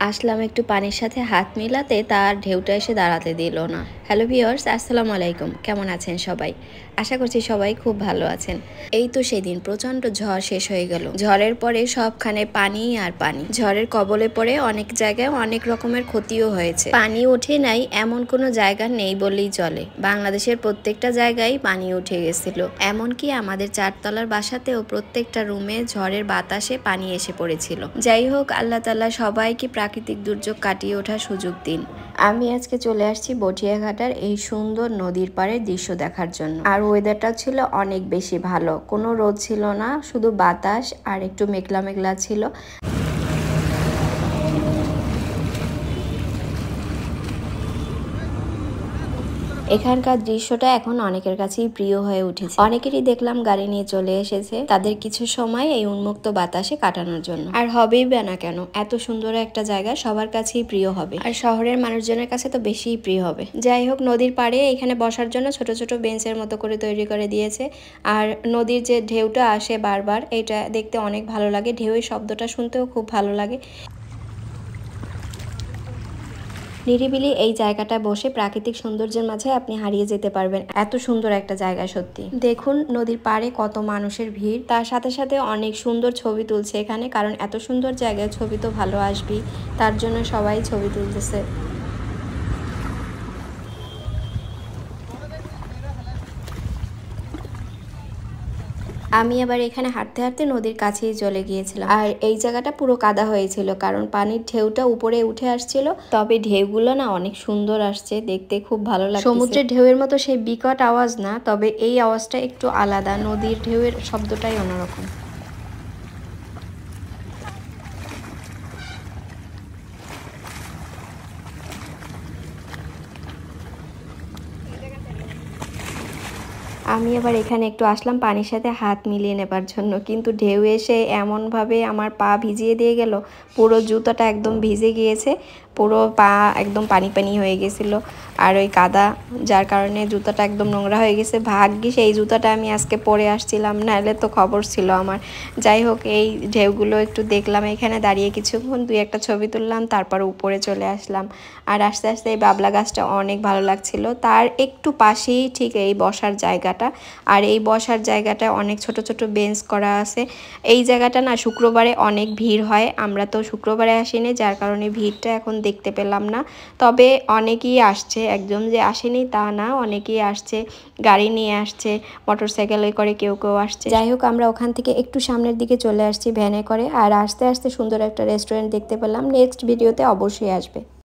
আসলাম একটু পানির সাথে হাত মিলাতে, তার ঢেউটা এসে দাঁড়াতে দিল না। হ্যালো ভিওর্স আসসালামু আলাইকুম। কেমন আছেন সবাই? আশা করছি সবাই খুব ভালো আছেন। এই তো সেদিন প্রচণ্ড ঝড় শেষ হয়ে গেল। ঝড়ের পরে সবখানে পানি আর পানি। ঝড়ের কবলে পড়ে অনেক জায়গায় অনেক রকমের ক্ষতিও হয়েছে। পানি উঠে নাই এমন কোনো জায়গা নেই বললেই চলে। বাংলাদেশের প্রত্যেকটা জায়গায় পানি উঠে গেছিল। এমনকি আমাদের চারতলার বাসাতেও প্রত্যেকটা রুমে ঝড়ের বাতাসে পানি এসে পড়েছিল। যাই হোক, আল্লাহ তাল্লাহ সবাইকে প্রাকৃতিক দুর্যোগ কাটিয়ে ওঠার সুযোগ দিন। আমি আজকে চলে আসছি বটিয়াঘাটার এই সুন্দর নদীর পাড়ের দৃশ্য দেখার জন্য। আর ওয়েদারটা ছিল অনেক বেশি ভালো। কোনো রোদ ছিল না, শুধু বাতাস আর একটু মেঘলা মেঘলা ছিল। এখানকার দৃশ্যটা এখন অনেকের কাছেই প্রিয় হয়ে উঠেছে। অনেকেরই দেখলাম গাড়ি নিয়ে চলে এসেছে তাদের কিছু সময় এই উন্মুক্ত বাতাসে কাটানোর জন্য। আর হবেই বা না কেন, এত সুন্দর একটা জায়গা সবার কাছেই প্রিয় হবে। আর শহরের মানুষজনের কাছে তো বেশিই প্রিয় হবে। যাই হোক, নদীর পাড়ে এখানে বসার জন্য ছোট ছোট বেঞ্চের মতো করে তৈরি করে দিয়েছে। আর নদীর যে ঢেউটা আসে বারবার, এটা দেখতে অনেক ভালো লাগে। ঢেউয়ের শব্দটা শুনতেও খুব ভালো লাগে। নিরিবিলি এই জায়গাটা বসে প্রাকৃতিক সৌন্দর্যের মাঝে আপনি হারিয়ে যেতে পারবেন। এত সুন্দর একটা জায়গা সত্যি। দেখুন, নদীর পাড়ে কত মানুষের ভিড়। তার সাথে সাথে অনেক সুন্দর ছবি তুলছে এখানে, কারণ এত সুন্দর জায়গায় ছবি তো ভালো আসবি তার জন্য সবাই ছবি তুলতেছে। আমি আবার এখানে হাঁটতে হাঁটতে নদীর কাছেই চলে গিয়েছিলাম। আর এই জায়গাটা পুরো কাদা হয়েছিল, কারণ পানির ঢেউটা উপরে উঠে আসছিল। তবে ঢেউগুলো না অনেক সুন্দর আসছে, দেখতে খুব ভালো লাগে সমুদ্রের ঢেউয়ের মতো সেই বিকট আওয়াজ না, তবে এই আওয়াজটা একটু আলাদা। নদীর ঢেউয়ের শব্দটাই অন্যরকম। আমি আবার এখানে একটু আসলাম পানির সাথে হাত মিলিয়ে নেবার জন্য। কিন্তু ঢেউ এসে এমনভাবে আমার পা ভিজিয়ে দিয়ে গেল, পুরো জুতোটা একদম ভিজে গিয়েছে। পুরো পা একদম পানি পানি হয়ে গেছিল। আর ওই কাদা, যার কারণে জুতাটা একদম নোংরা হয়ে গেছে। ভাগ্যিস এই জুতাটা আমি আজকে পরে আসছিলাম না নাহলে তো খবর ছিল আমার। যাই হোক, এই ঢেউগুলো একটু দেখলাম, এখানে দাঁড়িয়ে কিছুক্ষণ দুই একটা ছবি তুললাম, তারপর উপরে চলে আসলাম। আর আস্তে আস্তে এই বাবলা গাছটা অনেক ভালো লাগছিল। তার একটু পাশেই ঠিক এই বসার জায়গাটা। আর এই বসার জায়গাটা অনেক ছোট ছোট বেঞ্চ করা আছে। এই জায়গাটা না শুক্রবারে অনেক ভিড় হয়। আমরা তো শুক্রবারে আসিনি, যার কারণে ভিড়টা এখন দেখতে পেলাম না। তবে অনেকেই আসছে, একজন যে আসেনি তা না, অনেকেই আসছে, গাড়ি নিয়ে আসছে মোটর সাইকেলে করে কেউ কেউ আসছে। যাই হোক, আমরা ওখান থেকে একটু সামনের দিকে চলে আসছি ভ্যানে করে, আর আস্তে আস্তে সুন্দর একটা রেস্টুরেন্ট দেখতে পেলাম। নেক্সট ভিডিওতে অবশ্যই আসবে।